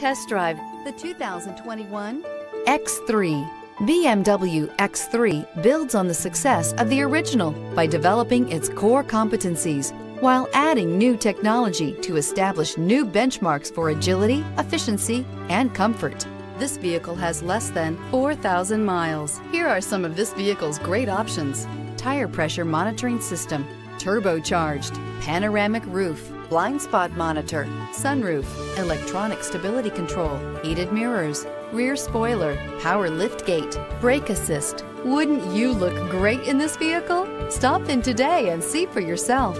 test drive the 2021 X3. BMW X3 builds on the success of the original by developing its core competencies while adding new technology to establish new benchmarks for agility, efficiency, and comfort. This vehicle has less than 4,000 miles. Here are some of this vehicle's great options. Tire pressure monitoring system, turbocharged, panoramic roof, blind spot monitor, sunroof, electronic stability control, heated mirrors, rear spoiler, power lift gate, brake assist. Wouldn't you look great in this vehicle? Stop in today and see for yourself.